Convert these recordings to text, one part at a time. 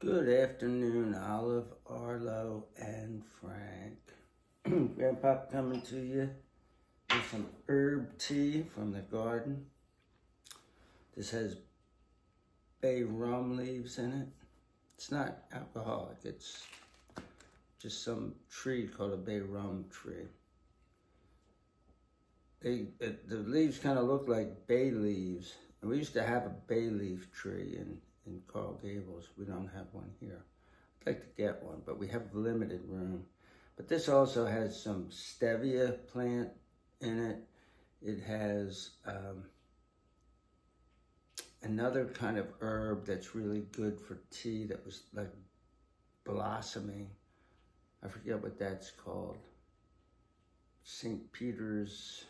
Good afternoon, Olive, Arlo, and Frank. Grandpa coming to you with some herb tea from the garden. This has bay rum leaves in it. It's not alcoholic, it's just some tree called a bay rum tree. They, it, the leaves kind of look like bay leaves. And we used to have a bay leaf tree in in Coral Gables. We don't have one here. I'd like to get one, but we have limited room. But this also has some stevia plant in it. It has um, another kind of herb that's really good for tea that was like blossoming. I forget what that's called. St. Peter's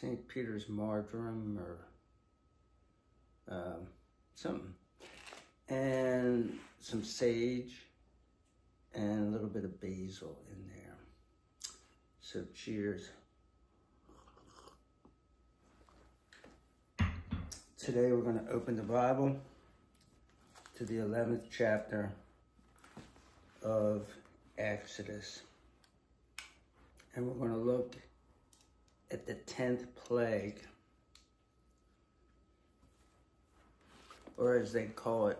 St. Peter's marjoram or um, something. And some sage and a little bit of basil in there. So cheers. Today we're going to open the Bible to the 11th chapter of Exodus. And we're going to look at the 10th plague, or as they call it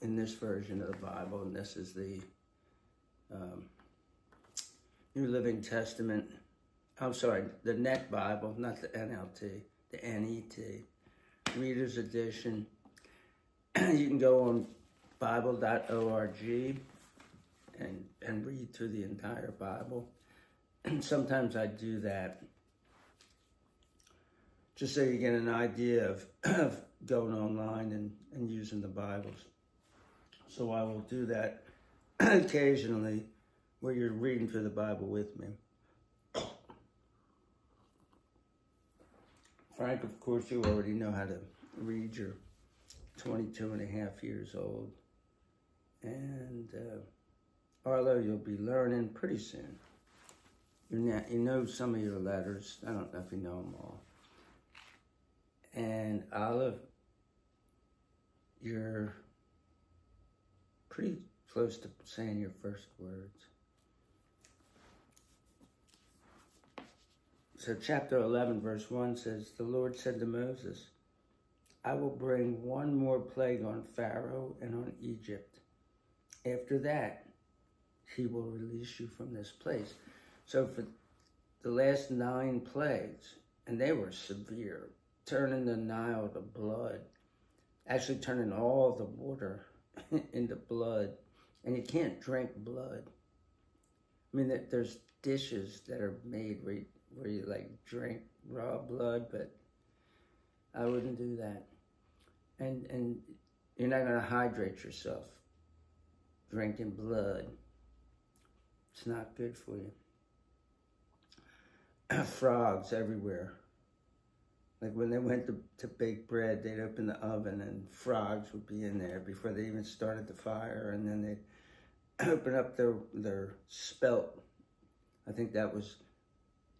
in this version of the Bible, and this is the um, New Living Testament. I'm sorry, the NET Bible, not the NLT, the NET, Reader's Edition. you can go on Bible.org and, and read through the entire Bible. And sometimes I do that just so you get an idea of, of going online and, and using the Bibles. So I will do that occasionally where you're reading through the Bible with me. Frank, of course, you already know how to read. You're 22 and a half years old. And uh, Arlo, you'll be learning pretty soon. You know, you know some of your letters. I don't know if you know them all. And Olive, you're pretty close to saying your first words. So, chapter 11, verse 1 says, The Lord said to Moses, I will bring one more plague on Pharaoh and on Egypt. After that, he will release you from this place. So, for the last nine plagues, and they were severe, turning the Nile to blood, actually turning all the water into blood, and you can't drink blood. I mean, there's dishes that are made where you, where you like drink raw blood, but I wouldn't do that. And and you're not gonna hydrate yourself drinking blood. It's not good for you. Frogs everywhere. Like when they went to, to bake bread, they'd open the oven and frogs would be in there before they even started the fire. And then they'd open up their, their spelt. I think that was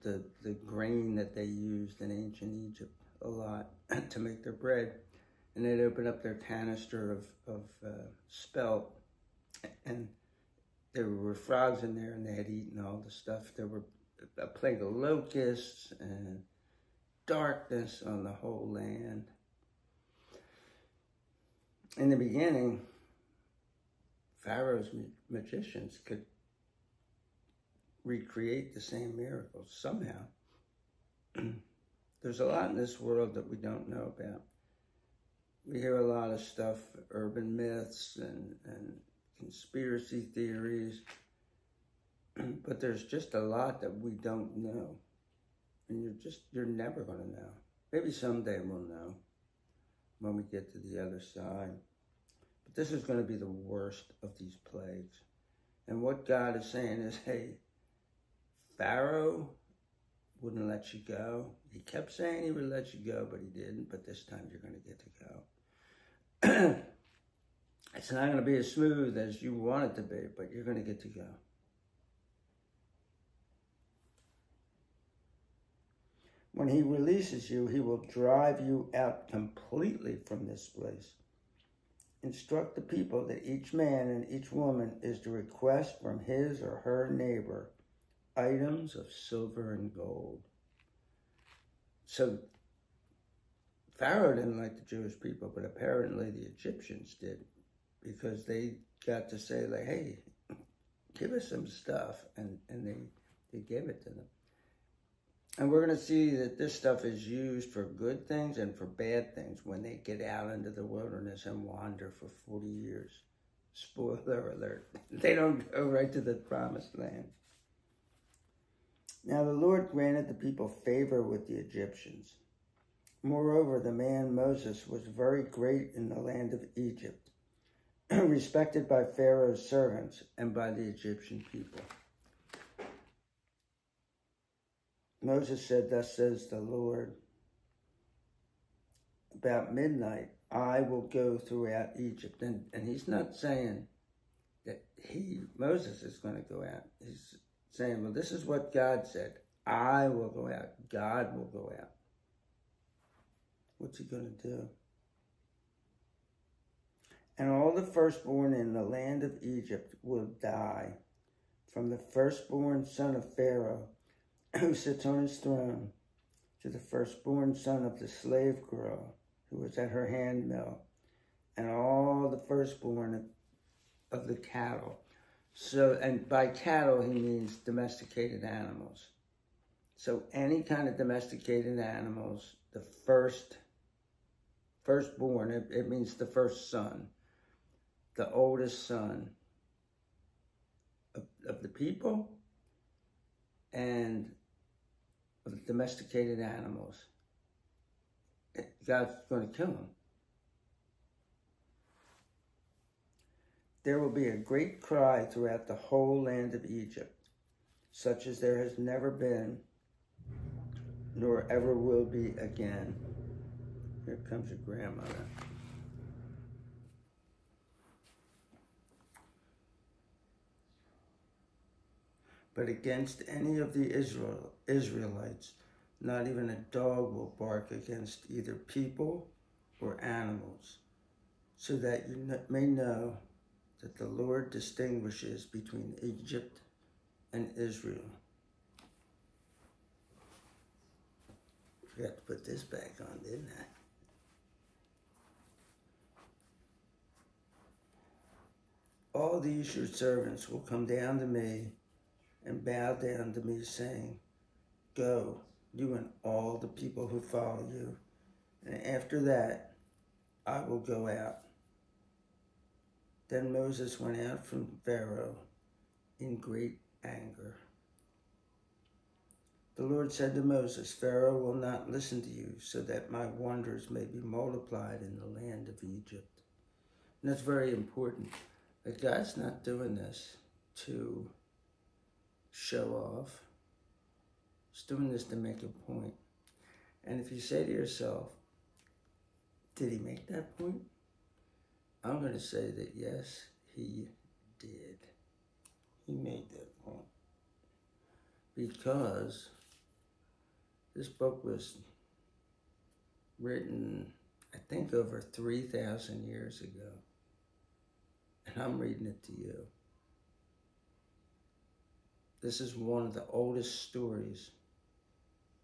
the, the grain that they used in ancient Egypt a lot to make their bread. And they'd open up their canister of, of uh, spelt and there were frogs in there and they had eaten all the stuff. There were a plague of locusts and darkness on the whole land. In the beginning, Pharaoh's magicians could recreate the same miracles somehow. There's a lot in this world that we don't know about. We hear a lot of stuff, urban myths and, and conspiracy theories, but there's just a lot that we don't know. And you're just, you're never going to know. Maybe someday we'll know when we get to the other side. But this is going to be the worst of these plagues. And what God is saying is, hey, Pharaoh wouldn't let you go. He kept saying he would let you go, but he didn't. But this time you're going to get to go. it's not going to be as smooth as you want it to be, but you're going to get to go. When he releases you, he will drive you out completely from this place. Instruct the people that each man and each woman is to request from his or her neighbor items of silver and gold. So Pharaoh didn't like the Jewish people, but apparently the Egyptians did because they got to say like, hey, give us some stuff. And, and they, they gave it to them. And we're going to see that this stuff is used for good things and for bad things when they get out into the wilderness and wander for 40 years. Spoiler alert. They don't go right to the promised land. Now the Lord granted the people favor with the Egyptians. Moreover, the man Moses was very great in the land of Egypt, respected by Pharaoh's servants and by the Egyptian people. Moses said, Thus says the Lord, about midnight, I will go throughout Egypt. And, and he's not saying that he, Moses, is going to go out. He's saying, Well, this is what God said. I will go out. God will go out. What's he going to do? And all the firstborn in the land of Egypt will die, from the firstborn son of Pharaoh who sits on his throne, to the firstborn son of the slave girl who was at her handmill, and all the firstborn of, the cattle. So, and by cattle, he means domesticated animals. So any kind of domesticated animals, the first, firstborn, it, it means the first son, the oldest son of, of the people, and domesticated animals. God's going to kill them. There will be a great cry throughout the whole land of Egypt, such as there has never been, nor ever will be again. Here comes your grandmother. But against any of the Israel, Israelites, not even a dog will bark against either people or animals, so that you may know that the Lord distinguishes between Egypt and Israel. Forgot to put this back on, didn't I? All these your servants will come down to me and bow down to me, saying, Go, you and all the people who follow you. And after that, I will go out. Then Moses went out from Pharaoh in great anger. The Lord said to Moses, Pharaoh will not listen to you, so that my wonders may be multiplied in the land of Egypt. And that's very important. That God's not doing this to show off. He's doing this to make a point. And if you say to yourself, did he make that point? I'm going to say that yes, he did. He made that point. Because this book was written, I think, over 3,000 years ago. And I'm reading it to you. This is one of the oldest stories.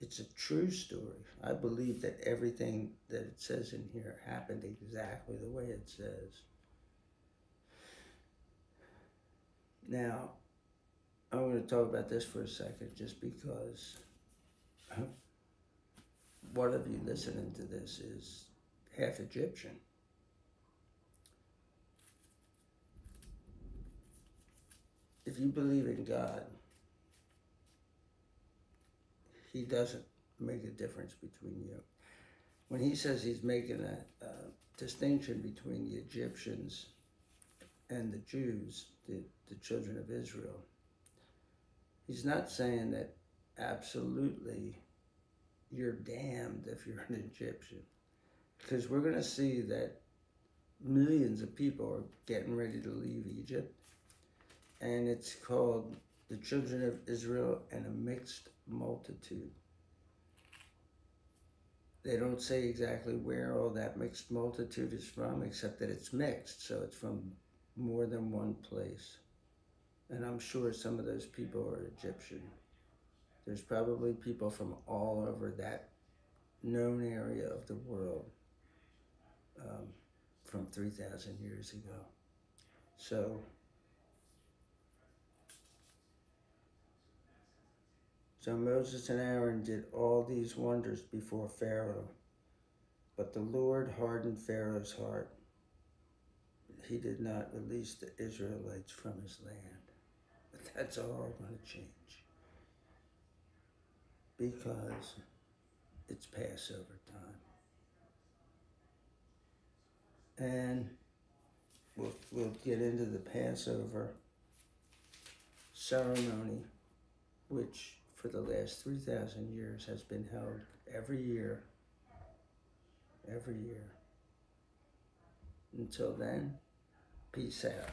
It's a true story. I believe that everything that it says in here happened exactly the way it says. Now, I'm going to talk about this for a second just because one of you listening to this is half Egyptian. If you believe in God, he doesn't make a difference between you. When he says he's making a, a distinction between the Egyptians and the Jews, the, the children of Israel, he's not saying that absolutely you're damned if you're an Egyptian. Because we're going to see that millions of people are getting ready to leave Egypt. And it's called the children of Israel and a mixed multitude. they don't say exactly where all that mixed multitude is from, except that it's mixed, so it's from more than one place. And I'm sure some of those people are Egyptian. There's probably people from all over that known area of the world um, from 3,000 years ago. So, so Moses and Aaron did all these wonders before Pharaoh, but the Lord hardened Pharaoh's heart. He did not release the Israelites from his land. But that's all going to change because it's Passover time. And we'll, we'll get into the Passover ceremony, which for the last 3,000 years has been held every year. Every year. Until then, peace out.